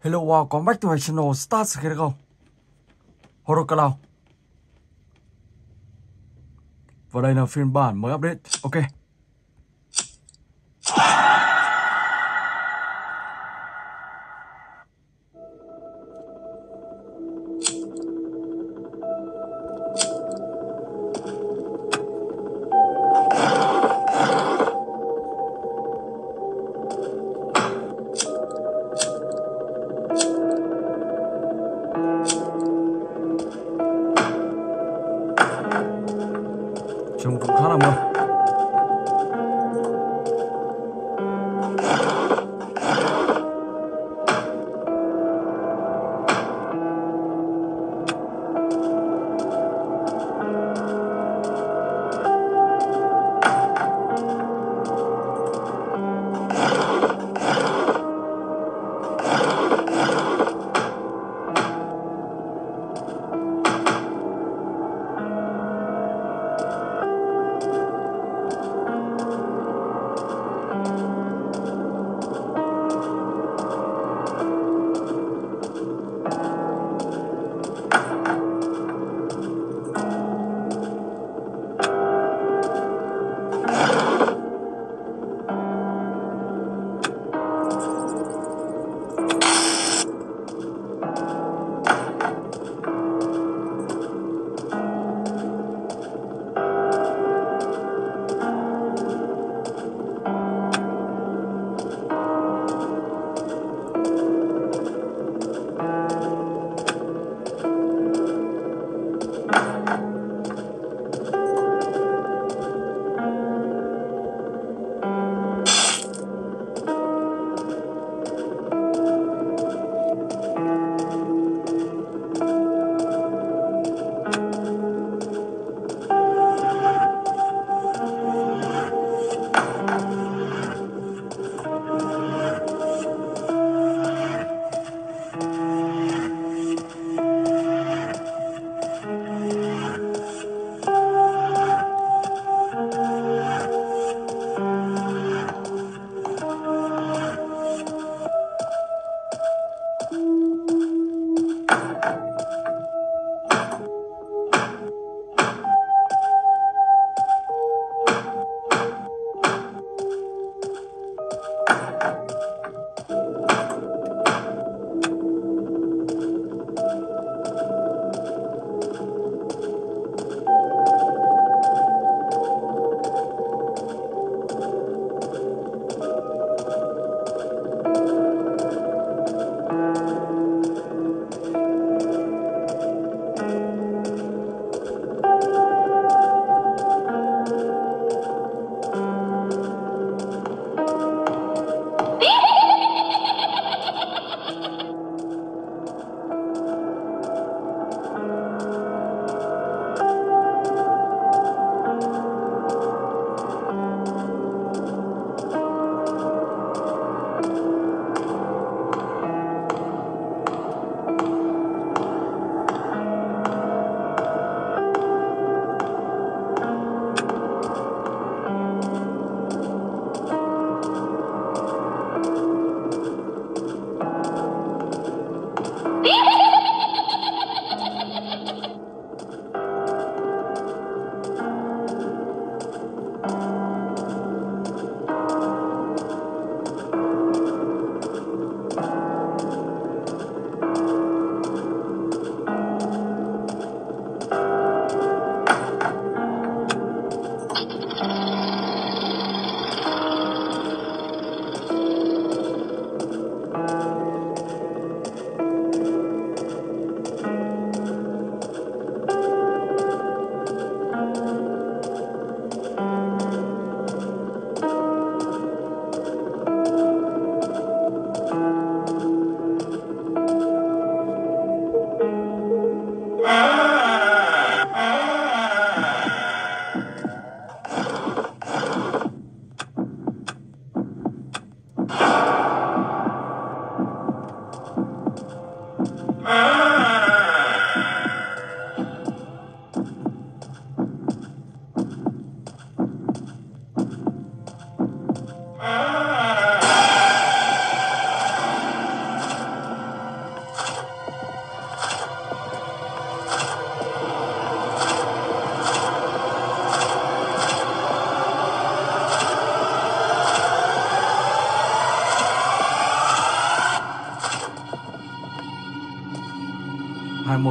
Hello, welcome back to my channel. Start here go. Horokalau. Và đây là phiên bản mới update. Ok.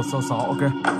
2166 ok.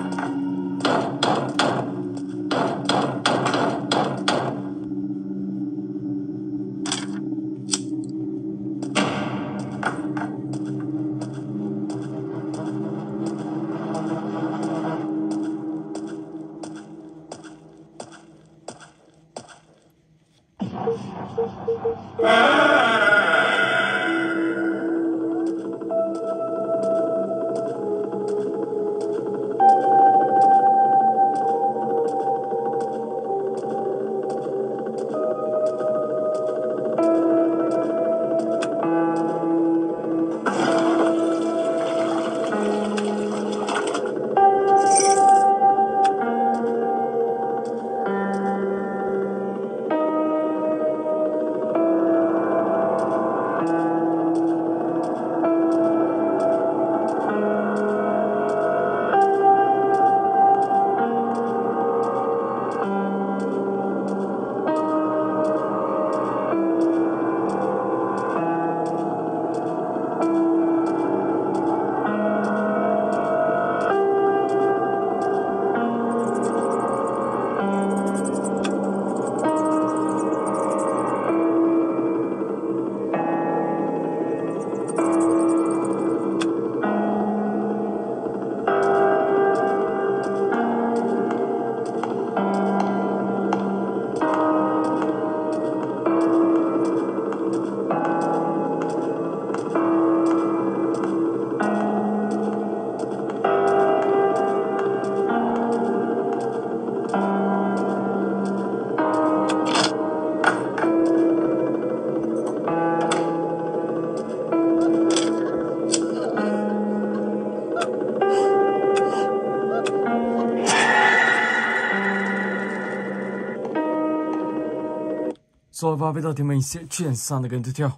Rồi và bây giờ thì mình sẽ chuyển sang cái game tiếp theo.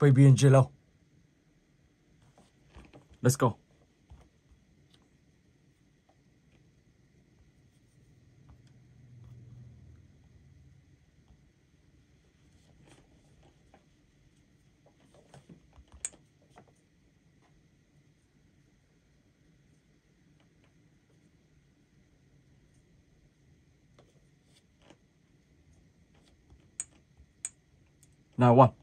Baby Angelo. Let's go. Now what?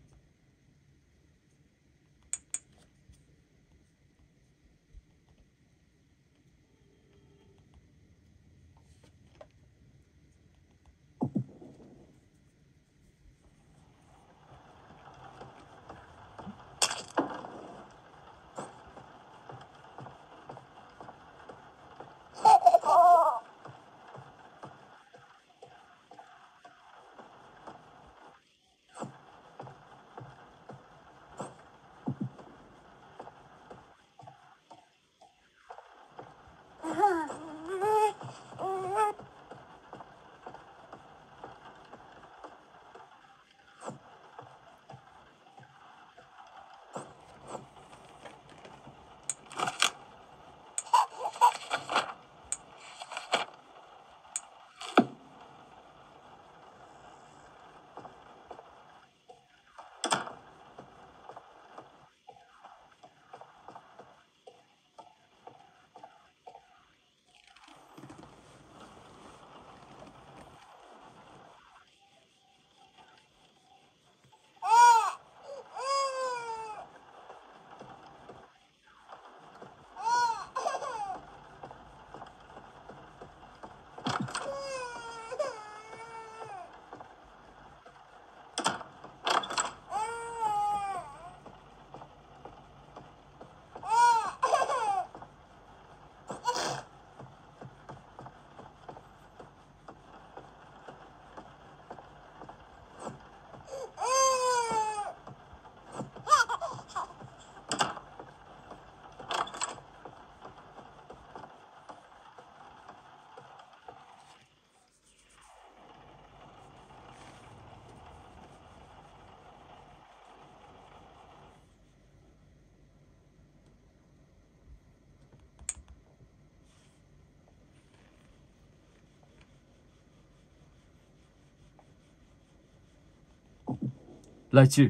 Lại chứ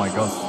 my god.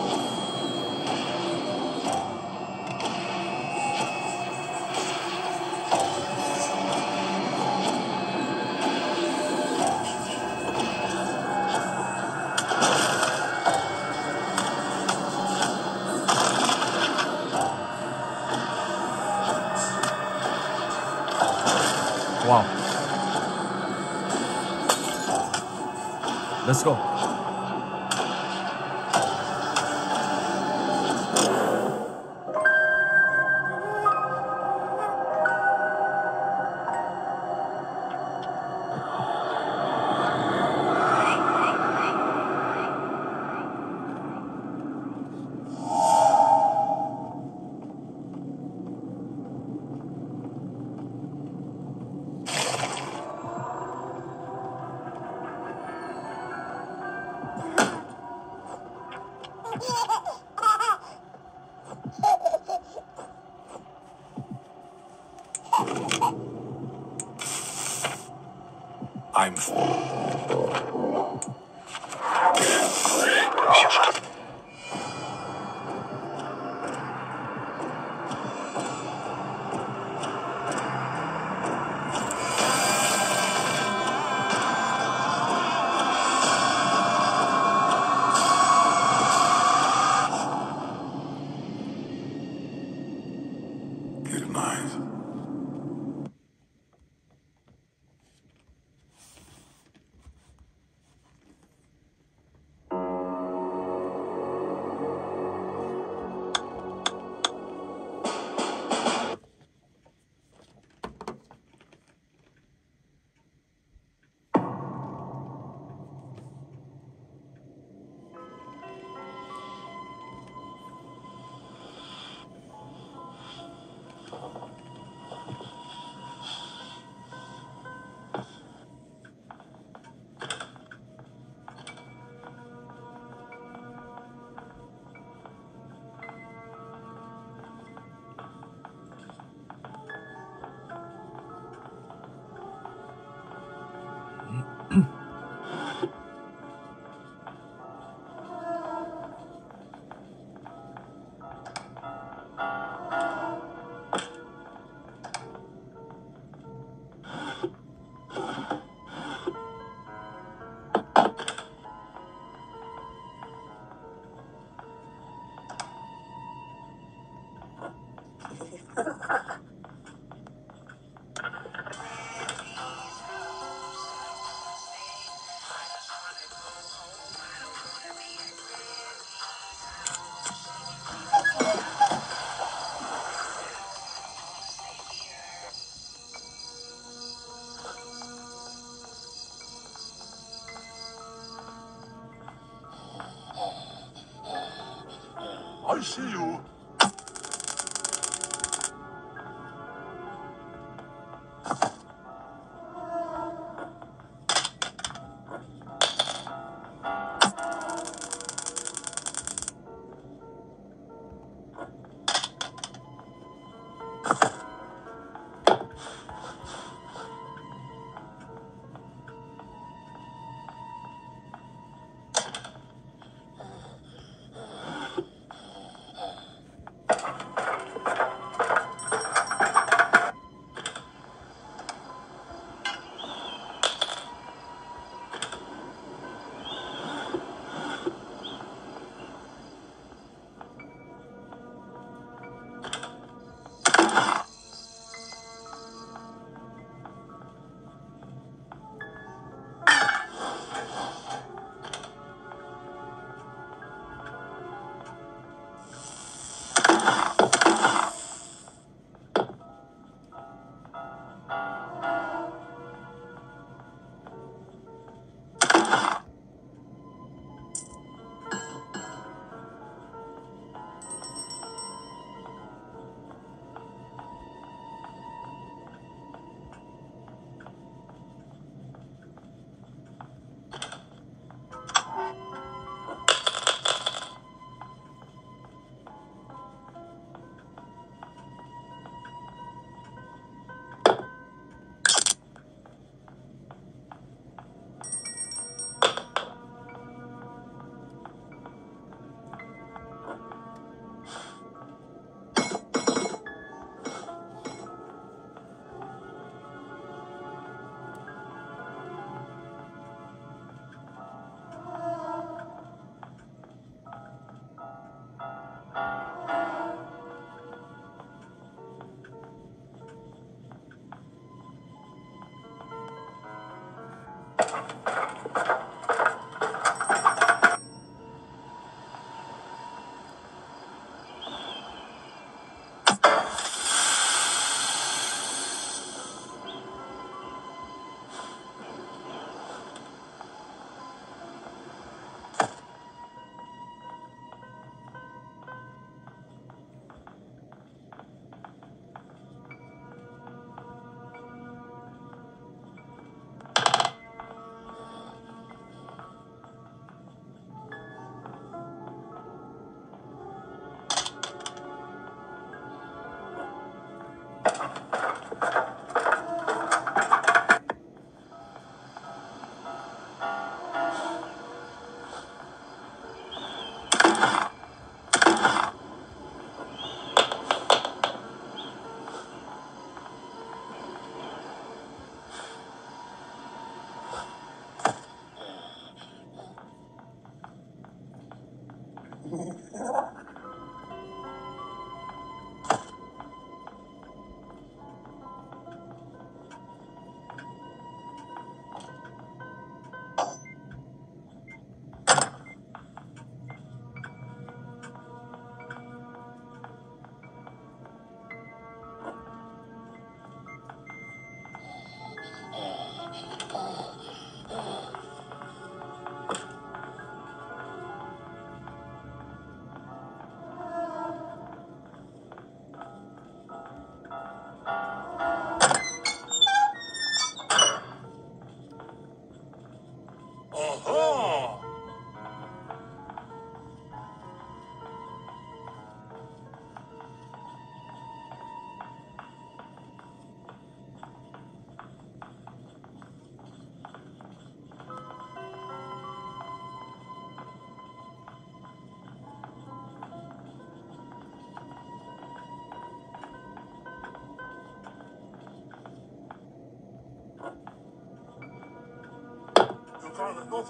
See you. both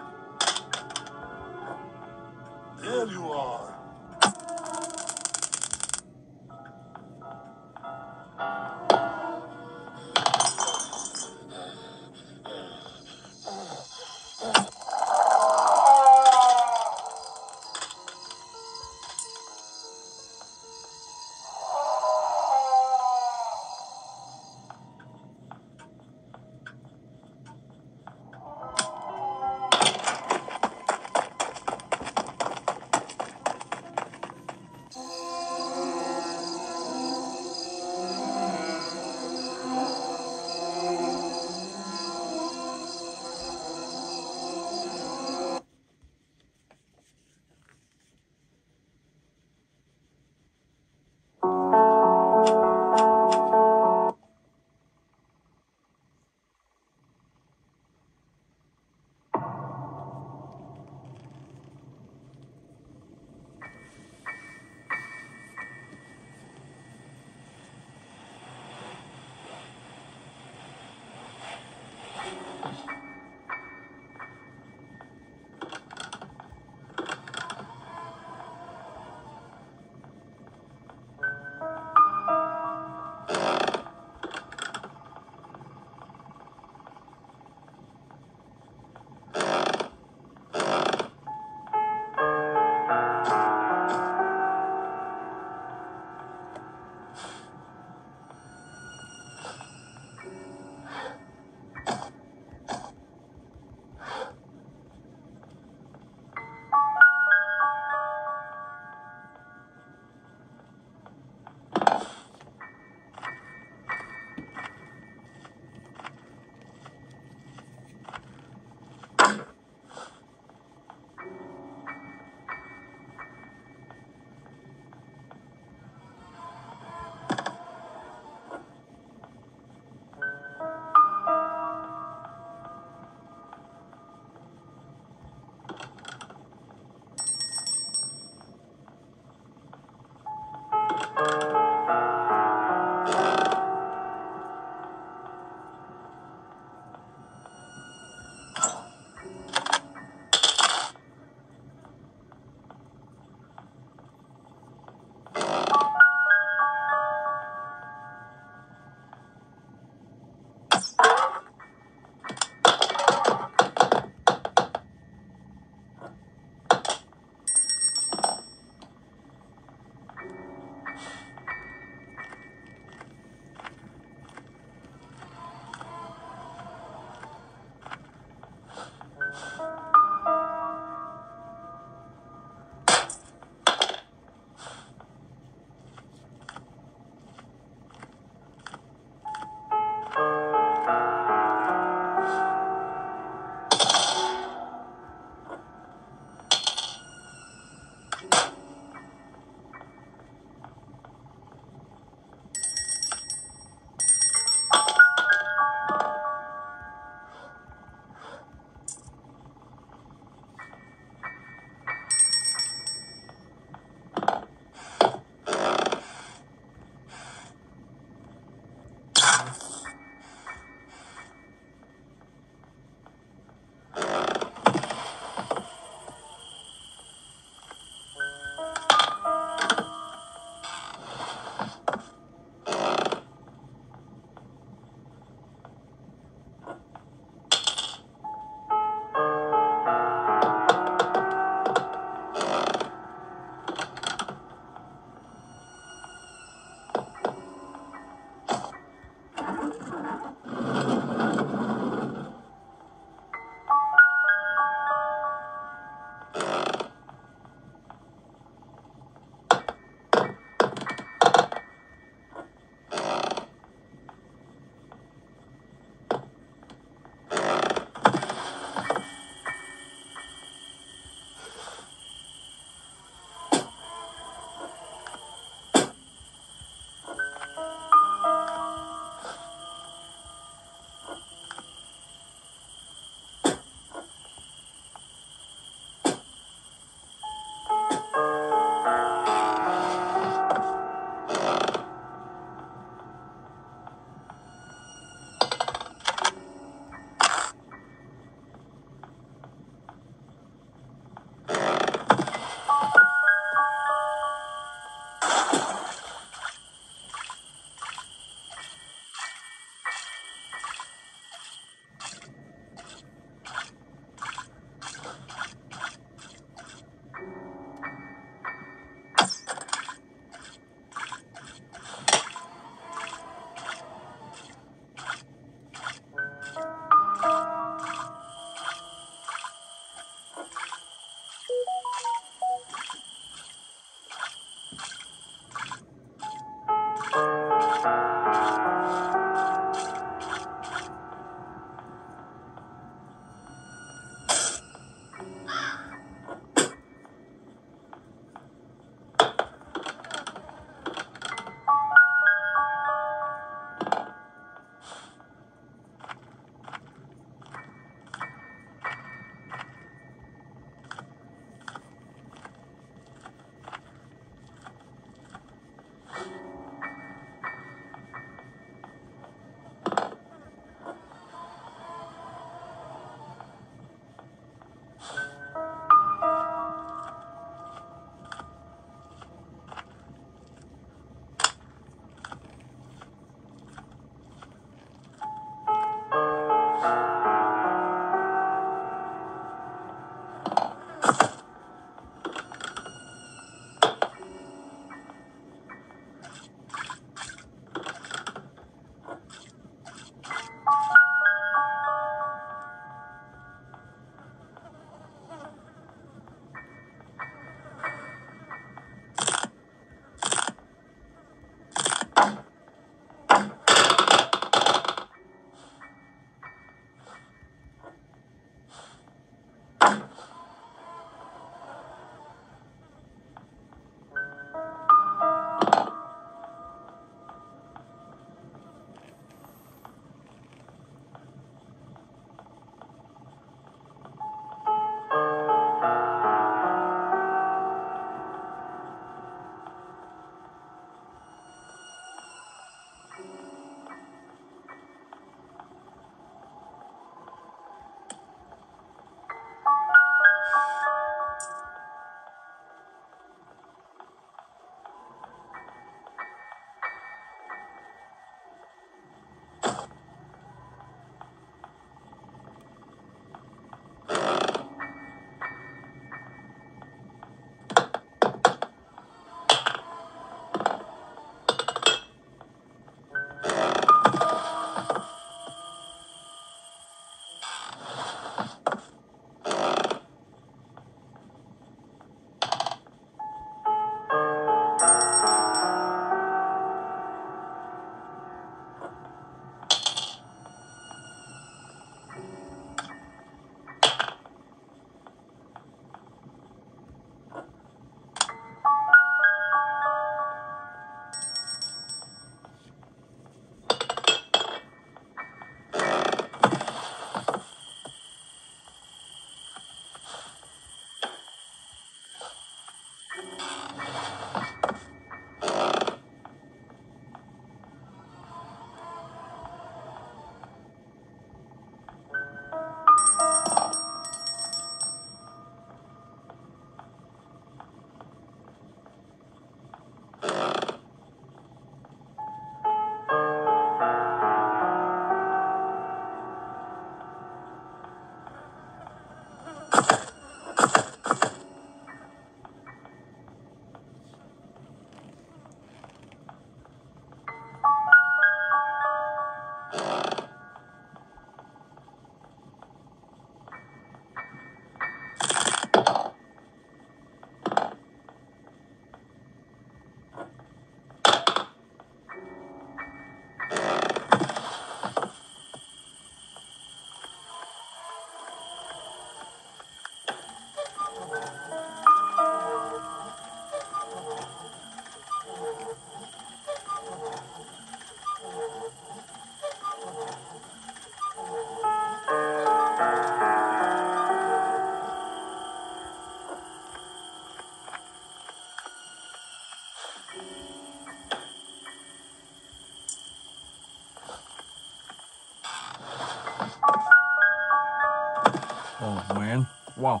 man, wow.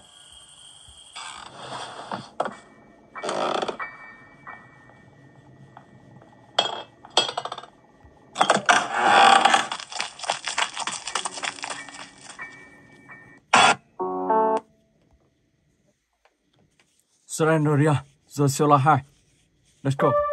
Surrenderia, Zosiola 2. Let's go.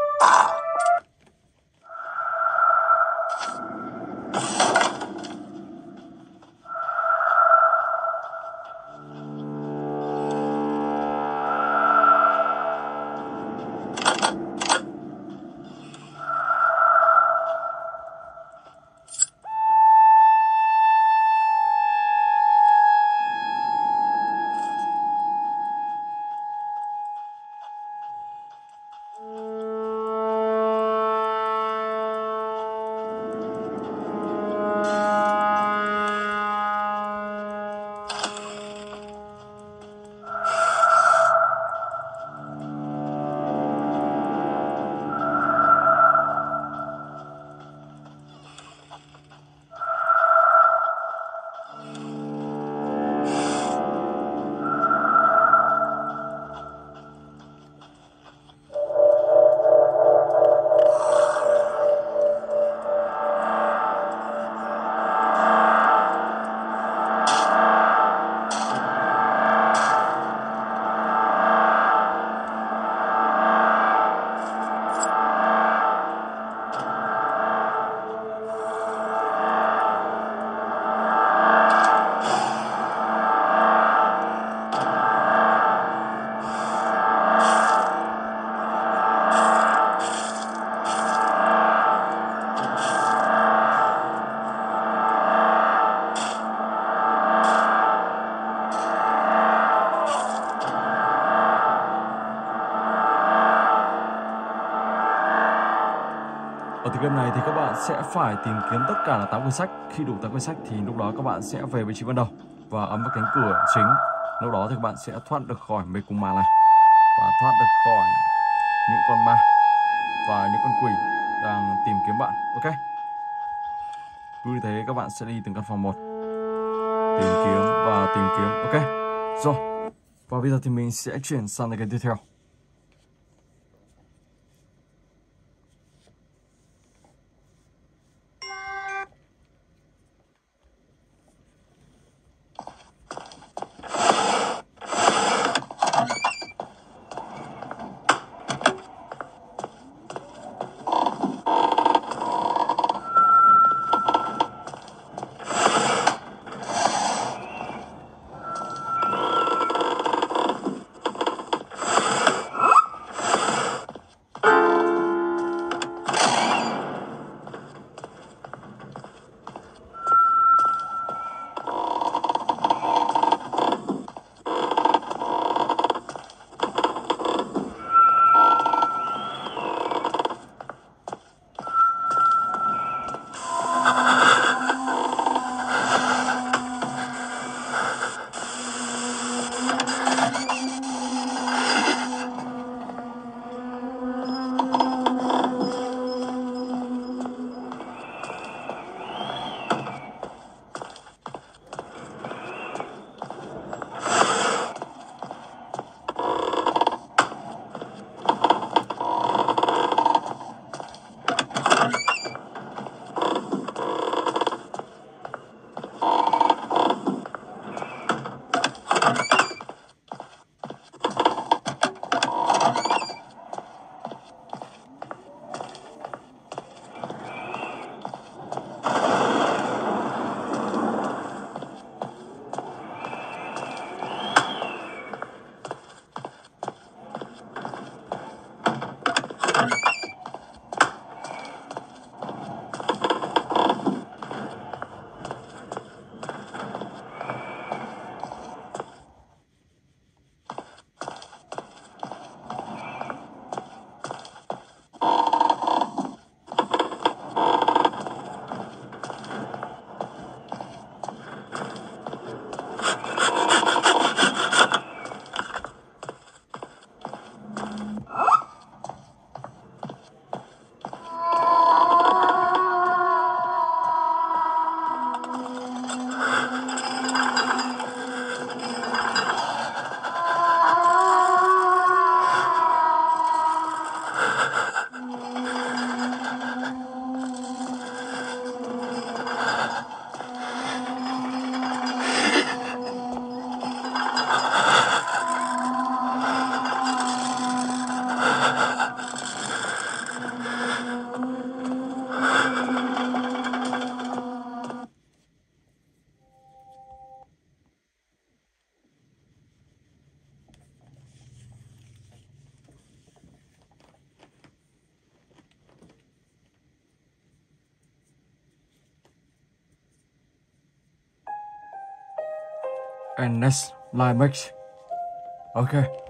Từ game này thì các bạn sẽ phải tìm kiếm tất cả là 8 quyển sách. Khi đủ 8 quyển sách thì lúc đó các bạn sẽ về vị trí ban đầu và ấn vào cánh cửa chính. Lúc đó thì các bạn sẽ thoát được khỏi mê cung ma này và thoát được khỏi những con ma và những con quỷ đang tìm kiếm bạn. Ok. Cứ như thế các bạn sẽ đi từng căn phòng một, tìm kiếm và tìm kiếm. Ok. Rồi. Và bây giờ thì mình sẽ chuyển sang cái tiếp theo. and let's mix. Okay.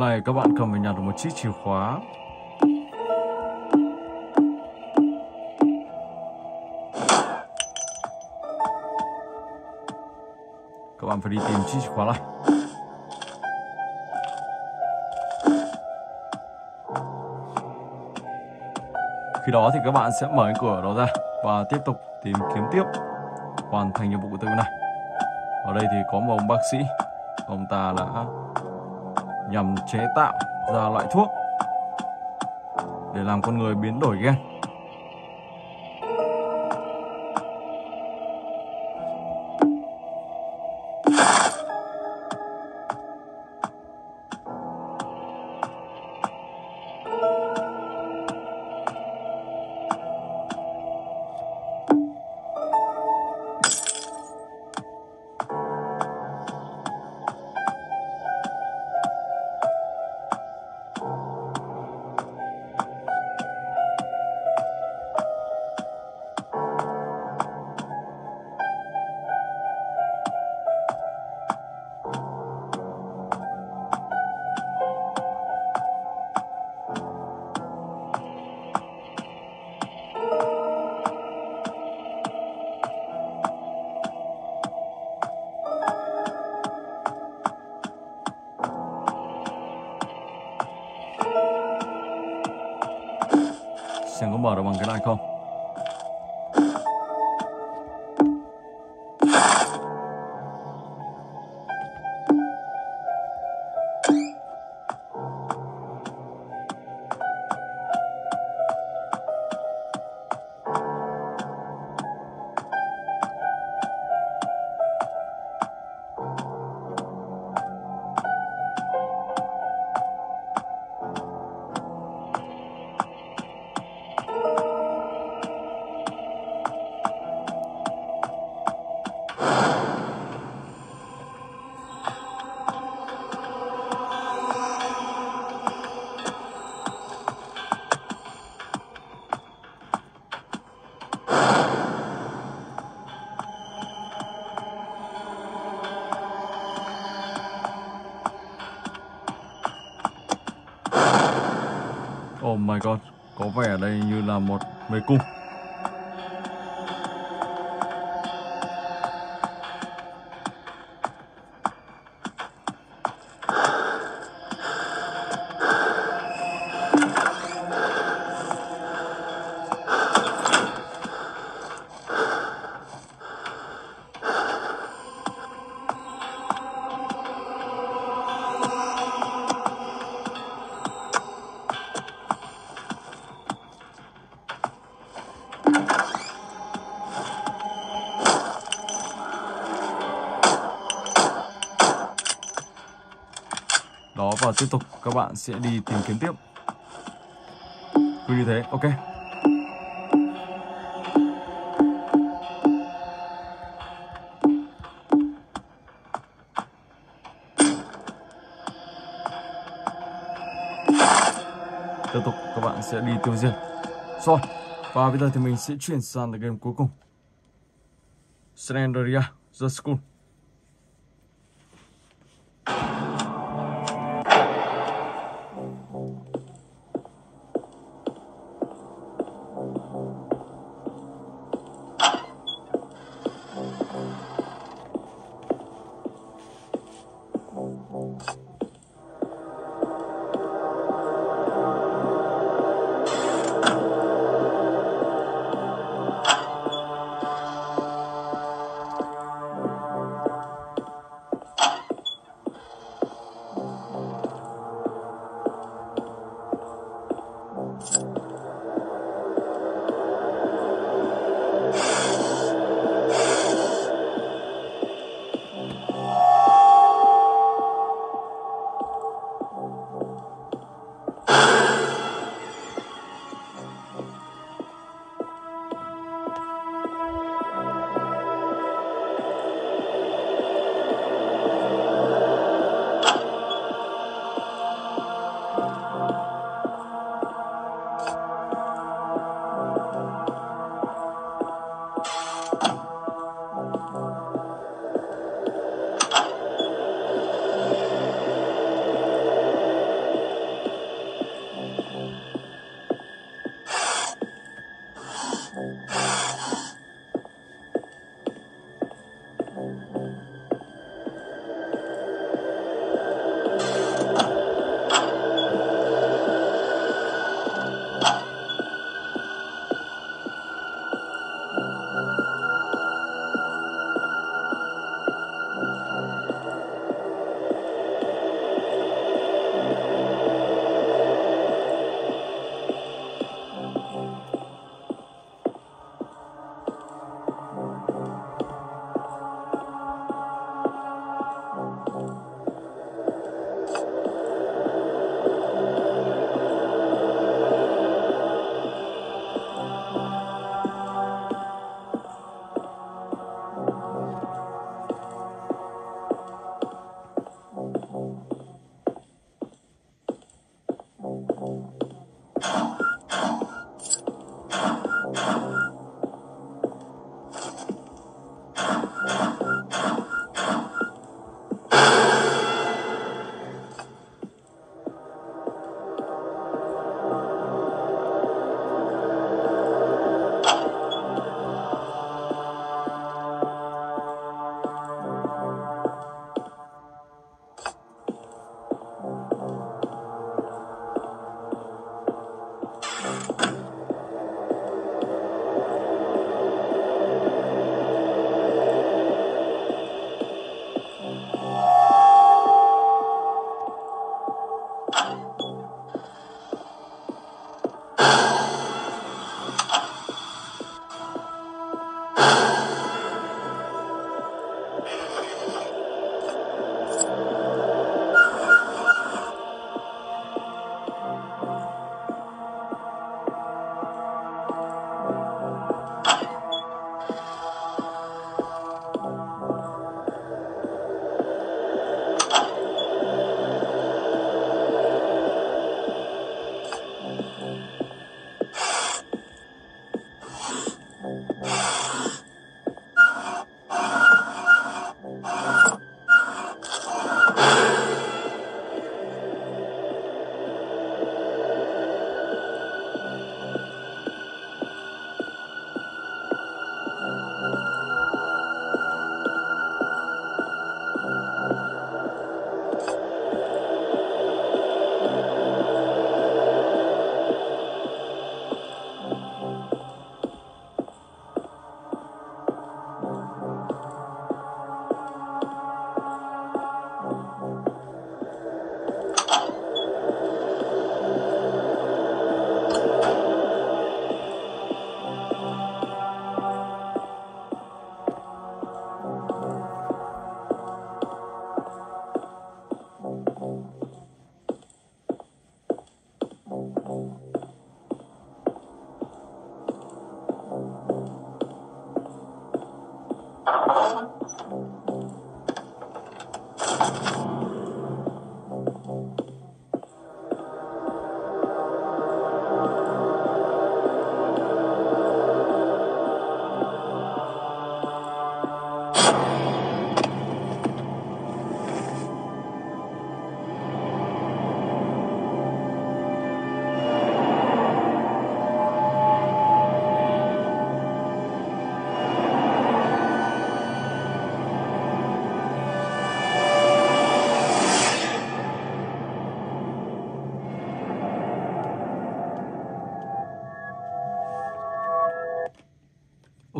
Này các bạn cần phải nhặt được một chiếc chìa khóa. Các bạn phải đi tìm chiếc chìa khóa này Khi đó thì các bạn sẽ mở cái cửa đó ra và tiếp tục tìm kiếm tiếp hoàn thành nhiệm vụ của tôi này. Ở đây thì có một ông bác sĩ, ông ta đã nhằm chế tạo ra loại thuốc để làm con người biến đổi gen. xem có mở được bằng cái này không là một và tiếp tục các bạn sẽ đi tìm kiếm tiếp. Cứ như thế, ok. Tiếp tục các bạn sẽ đi tiêu diệt. Rồi, và bây giờ thì mình sẽ chuyển sang là game cuối cùng. Slenderia, The School.